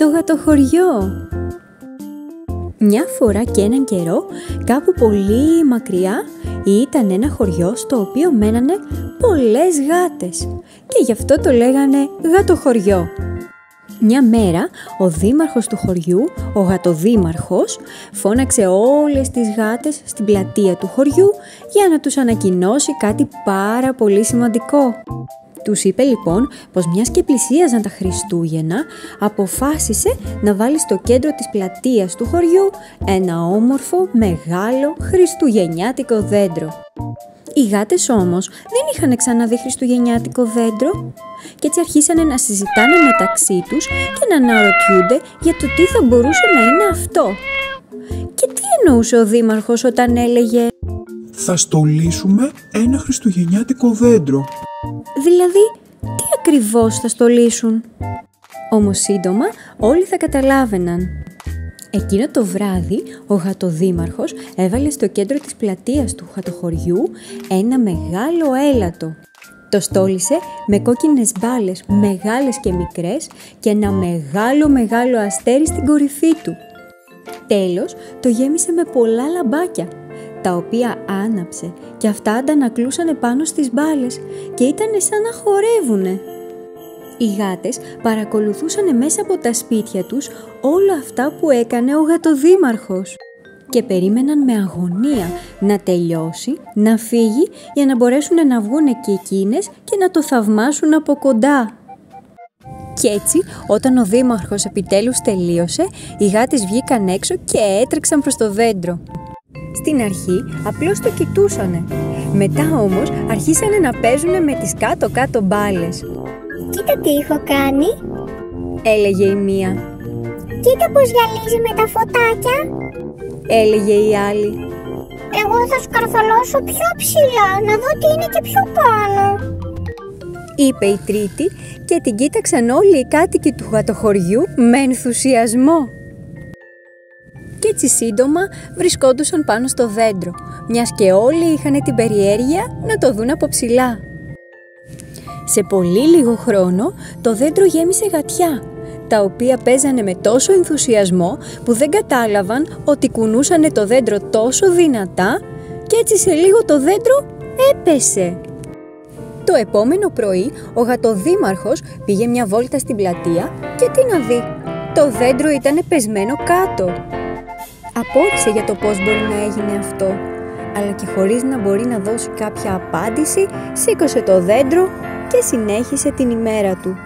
το γατοχωριό. Μια φορά και έναν καιρό, κάπου πολύ μακριά, ήταν ένα χωριό στο οποίο μένανε πολλές γάτες και γι' αυτό το λέγανε γατοχωριό. Μια μέρα, ο δήμαρχος του χωριού, ο γατοδήμαρχος, φώναξε όλες τις γάτες στην πλατεία του χωριού για να τους ανακοινώσει κάτι πάρα πολύ σημαντικό. Τους είπε λοιπόν πως μιας και πλησίαζαν τα Χριστούγεννα, αποφάσισε να βάλει στο κέντρο της πλατείας του χωριού ένα όμορφο, μεγάλο, χριστουγεννιάτικο δέντρο. Οι γάτες όμως δεν είχαν ξαναδεί χριστουγεννιάτικο δέντρο και έτσι αρχίσανε να συζητάνε μεταξύ τους και να αναρωτιούνται για το τι θα μπορούσε να είναι αυτό. Και τι εννοούσε ο δήμαρχος όταν έλεγε «Θα στολίσουμε ένα χριστουγεννιάτικο δέντρο». Δηλαδή, τι ακριβώς θα στολίσουν; Όμως σύντομα όλοι θα καταλάβαιναν. Εκείνο το βράδυ ο γατοδήμαρχος έβαλε στο κέντρο της πλατείας του γατοχωριού ένα μεγάλο έλατο. Το στόλισε με κόκκινες μπάλες μεγάλες και μικρές και ένα μεγάλο μεγάλο αστέρι στην κορυφή του. Τέλος το γέμισε με πολλά λαμπάκια τα οποία άναψε και αυτά αντανακλούσαν πάνω στις μπάλες και ήταν σαν να χορεύουνε. Οι γάτες παρακολουθούσαν μέσα από τα σπίτια τους όλα αυτά που έκανε ο γατοδήμαρχος και περίμεναν με αγωνία να τελειώσει, να φύγει για να μπορέσουν να βγουν και εκείνες και να το θαυμάσουν από κοντά. Κι έτσι, όταν ο δήμαρχος επιτέλους τελείωσε, οι γάτες βγήκαν έξω και έτρεξαν προς το δέντρο. Στην αρχή απλώς το κοιτούσανε. Μετά όμως αρχίσανε να παίζουν με τις κάτω-κάτω μπάλες. Κοίτα τι έχω κάνει. Έλεγε η μία. Κοίτα πως γυαλίζει με τα φωτάκια. Έλεγε η άλλη. Εγώ θα σκαρφαλώσω πιο ψηλά, να δω τι είναι και πιο πάνω. Είπε η τρίτη και την κοίταξαν όλοι οι κάτοικοι του γατοχωριού με ενθουσιασμό. Κι έτσι σύντομα βρισκόντουσαν πάνω στο δέντρο, μιας και όλοι είχαν την περιέργεια να το δουν από ψηλά. Σε πολύ λίγο χρόνο το δέντρο γέμισε γατιά, τα οποία παίζανε με τόσο ενθουσιασμό που δεν κατάλαβαν ότι κουνούσανε το δέντρο τόσο δυνατά και έτσι σε λίγο το δέντρο έπεσε. Το επόμενο πρωί ο γατοδήμαρχος πήγε μια βόλτα στην πλατεία και τι να δει. Το δέντρο ήταν πεσμένο κάτω. Απόρρισε για το πώς μπορεί να έγινε αυτό, αλλά και χωρίς να μπορεί να δώσει κάποια απάντηση, σήκωσε το δέντρο και συνέχισε την ημέρα του.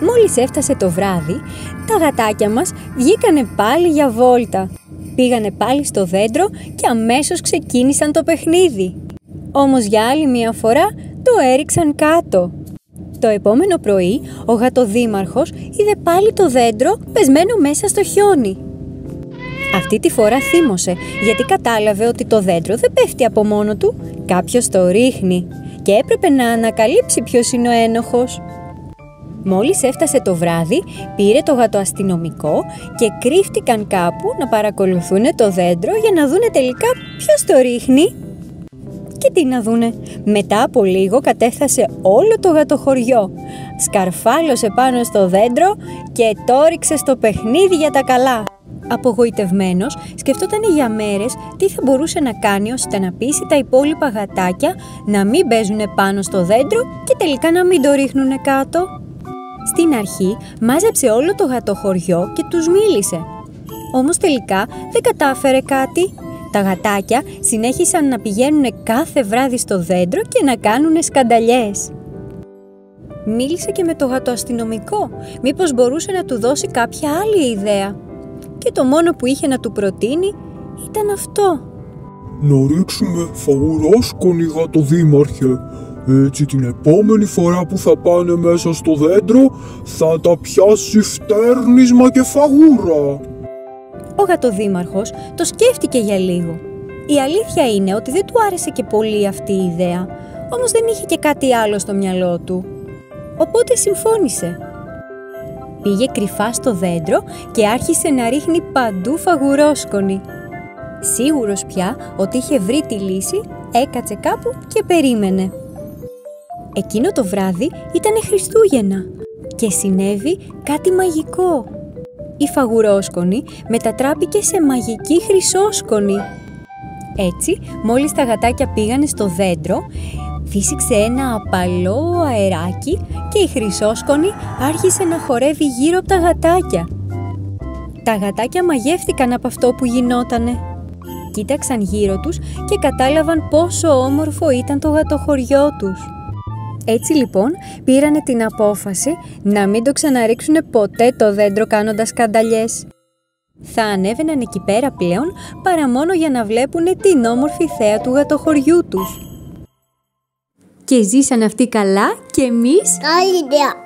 Μόλις έφτασε το βράδυ, τα γατάκια μας βγήκανε πάλι για βόλτα. Πήγανε πάλι στο δέντρο και αμέσως ξεκίνησαν το παιχνίδι. Όμως για άλλη μια φορά το έριξαν κάτω. Το επόμενο πρωί, ο γατοδήμαρχος είδε πάλι το δέντρο πεσμένο μέσα στο χιόνι. Αυτή τη φορά θύμωσε, γιατί κατάλαβε ότι το δέντρο δεν πέφτει από μόνο του, κάποιος το ρίχνει και έπρεπε να ανακαλύψει ποιος είναι ο ένοχος. Μόλις έφτασε το βράδυ, πήρε το γατοαστυνομικό και κρύφτηκαν κάπου να παρακολουθούν το δέντρο για να δούνε τελικά ποιος το ρίχνει. Και τι να δούνε, μετά από λίγο κατέφθασε όλο το γατοχωριό. Σκαρφάλωσε πάνω στο δέντρο και το ρίξε στο παιχνίδι για τα καλά. Απογοητευμένος, σκεφτόταν για μέρες τι θα μπορούσε να κάνει ώστε να πείσει τα υπόλοιπα γατάκια να μην παίζουν πάνω στο δέντρο και τελικά να μην το ρίχνουν κάτω. Στην αρχή μάζεψε όλο το γατοχωριό και τους μίλησε. Όμως τελικά δεν κατάφερε κάτι. Τα γατάκια συνέχισαν να πηγαίνουν κάθε βράδυ στο δέντρο και να κάνουν σκανταλιές. Μίλησε και με το γατοαστυνομικό, μήπως μπορούσε να του δώσει κάποια άλλη ιδέα και το μόνο που είχε να του προτείνει ήταν αυτό. Να ρίξουμε φαγουράσκονη το δήμαρχε. Έτσι την επόμενη φορά που θα πάνε μέσα στο δέντρο θα τα πιάσει φτέρνισμα και φαγούρα. Ο γατοδήμαρχος το σκέφτηκε για λίγο. Η αλήθεια είναι ότι δεν του άρεσε και πολύ αυτή η ιδέα, όμως δεν είχε και κάτι άλλο στο μυαλό του. Οπότε συμφώνησε Πήγε κρυφά στο δέντρο και άρχισε να ρίχνει παντού φαγουρόσκονη. Σίγουρος πια ότι είχε βρει τη λύση, έκατσε κάπου και περίμενε. Εκείνο το βράδυ ήταν Χριστούγεννα και συνέβη κάτι μαγικό. η φαγουρόσκονη μετατράπηκε σε μαγική χρυσόσκονη. Έτσι, μόλις τα γατάκια πήγανε στο δέντρο, φύσηξε ένα απαλό αεράκι και η χρυσόσκονη άρχισε να χορεύει γύρω από τα γατάκια. Τα γατάκια μαγεύτηκαν από αυτό που γινότανε. Κοίταξαν γύρω τους και κατάλαβαν πόσο όμορφο ήταν το γατοχωριό τους. Έτσι λοιπόν πήρανε την απόφαση να μην το ξαναρίξουν ποτέ το δέντρο κάνοντας κανταλιές. Θα ανέβαιναν εκεί πέρα πλέον παρά μόνο για να βλέπουν την όμορφη θέα του γατοχωριού τους. Και ζήσαν αυτοί καλά και εμείς... Καλή ιδέα.